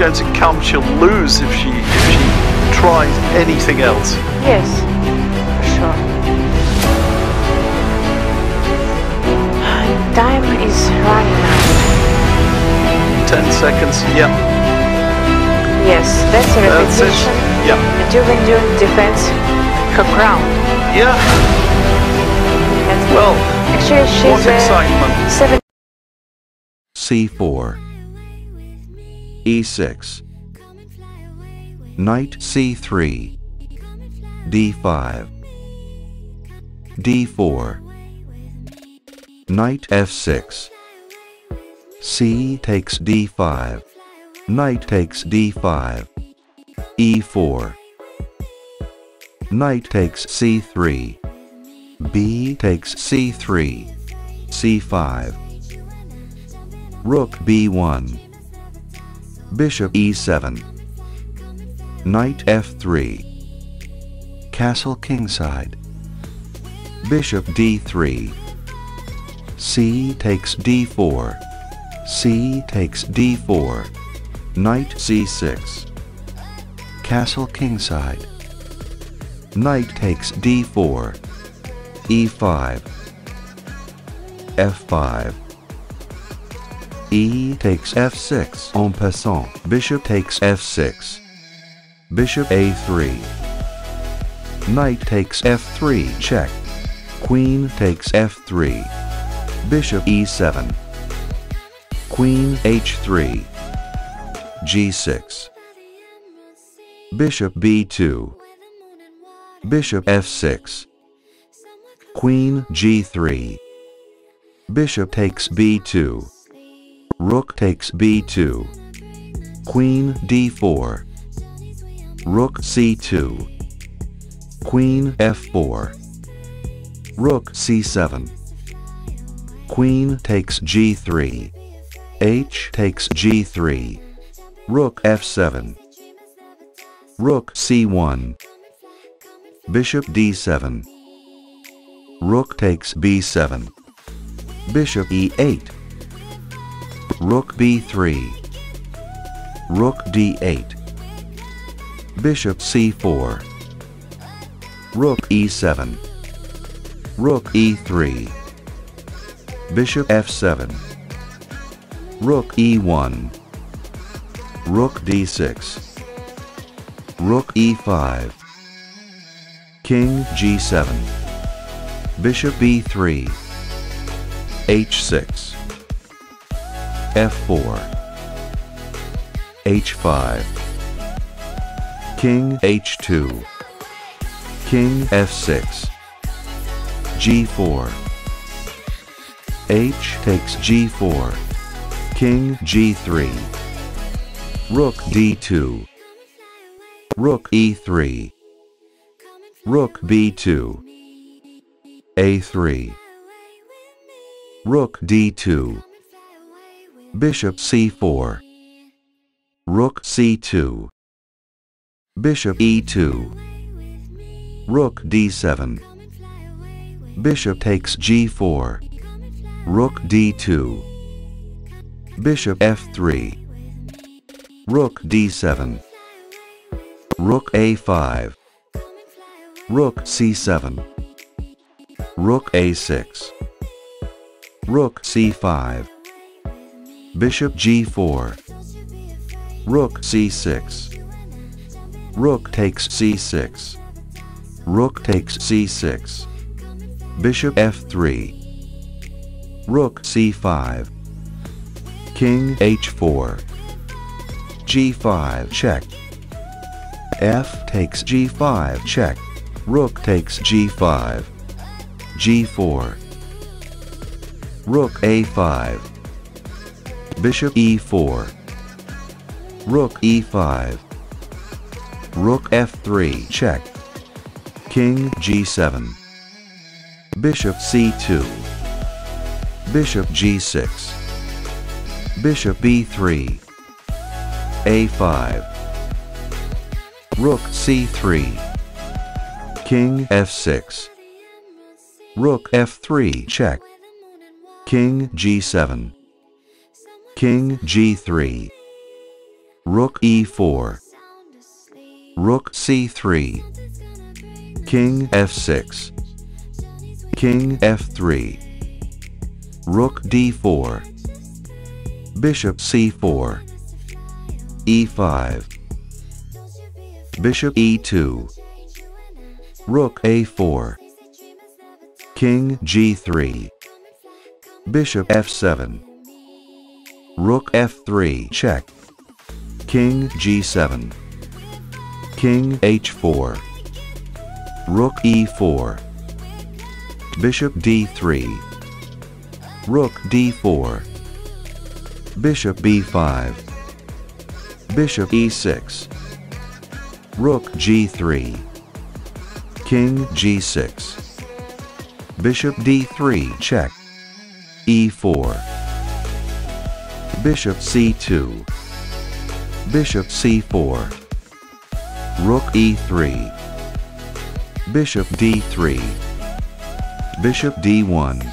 going to come, she'll lose if she if she tries anything else. Yes, for sure. Time is running out. Ten seconds. Yep, Yes, that's a that's it. repetition. Yep. And you can do defense her crown. Yeah. And Well, actually she's what uh, excitement. seven c4 e6 knight c3 d5 d4 knight f6 c takes d5 knight takes d5 e4 knight takes c3 b takes c3 c5 Rook b1 Bishop e7 Knight f3 Castle kingside. Bishop d3 C takes d4 C takes d4 Knight c6 Castle kingside. Knight takes d4 e5 f5 E takes f6 en passant. Bishop takes f6. Bishop a3. Knight takes f3 check. Queen takes f3. Bishop e7. Queen h3. g6. Bishop b2. Bishop f6. Queen g3. Bishop takes b2. Rook takes b2. Queen d4. Rook c2. Queen f4. Rook c7. Queen takes g3. H takes g3. Rook f7. Rook c1. Bishop d7. Rook takes b7. Bishop e8. Rook b3. Rook d8. Bishop c4. Rook e7. Rook e3. Bishop f7. Rook e1. Rook d6. Rook e5. King g7. Bishop b3. h6. F4. h5. King h2. King f6. g4. H takes g4. King g3. Rook d2. Rook e3. Rook b2. a3. Rook d2. Bishop c4. Rook c2. Bishop e2. Rook d7. Bishop takes g4. Rook d2. Bishop f3. Rook d7. Rook a5. Rook c7. Rook a6. Rook c5. Bishop g4. Rook c6. Rook takes c6. Rook takes c6. Bishop f3. Rook c5. King h4. g5 check. F takes g5 check. Rook takes g5. g4. Rook a5. Bishop e4. Rook e5. Rook f3 check. King g7. Bishop c2. Bishop g6. Bishop b3. a5. Rook c3. King f6. Rook f3 check. King g7. King g3. Rook e4. Rook c3. King f6. King f3. Rook d4. Bishop c4. e5. Bishop e2. Rook a4. King g3. Bishop f7. Rook f3 check. King g7. King h4. Rook e4. Bishop d3. Rook d4. Bishop b5. Bishop e6. Rook g3. King g6. Bishop d3 check. e4. Bishop c2. Bishop c4. Rook e3. Bishop d3. Bishop d1.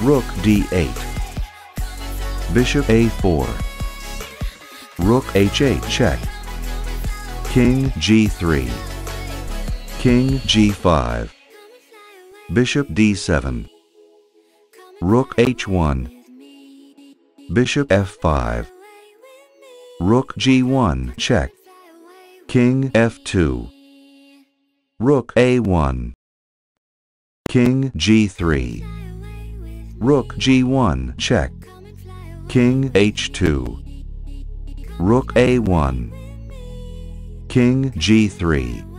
Rook d8. Bishop a4. Rook h8 check. King g3. King g5. Bishop d7. Rook h1. Bishop f5. Rook g1 check. King f2. Rook a1. King g3. Rook g1 check. King h2. Rook a1. King g3.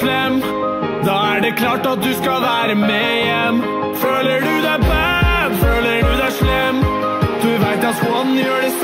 Slem. Da er det klart at du skal være med hjem. Føler du deg bad, føler du deg slem? Du vet at Swan gjør det så